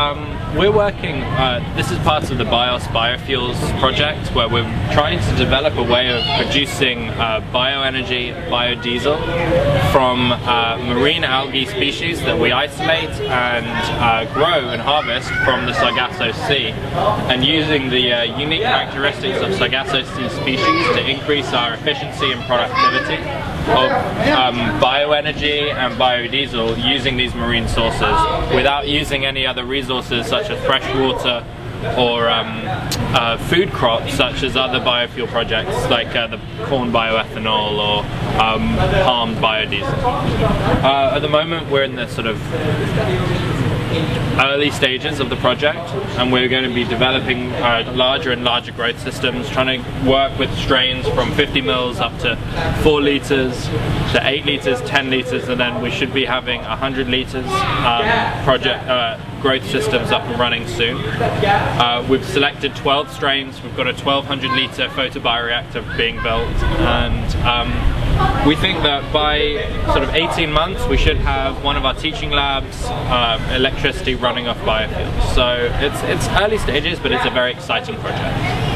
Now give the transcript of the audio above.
um, we're working, uh, this is part of the BIOS Biofuels project where we're trying to develop a way of producing uh, bioenergy, biodiesel from uh, marine algae species that we isolate and uh, grow and harvest from the Sargasso Sea. And using the uh, unique characteristics of Sargasso Sea species to increase our efficiency and productivity of um, bioenergy and biodiesel using these marine sources without using any other resources such as fresh water or um, uh, food crops such as other biofuel projects like uh, the corn bioethanol or um, palm biodiesel. Uh, at the moment we're in the sort of early stages of the project and we're going to be developing uh, larger and larger growth systems trying to work with strains from 50 mils up to 4 litres to 8 litres, 10 litres and then we should be having 100 litres um, project uh, growth systems up and running soon. Uh, we've selected 12 strains, we've got a 1200 litre photobioreactor being built and um, we think that by sort of 18 months we should have one of our teaching labs uh, electricity running off biofuels. So it's, it's early stages but it's a very exciting project.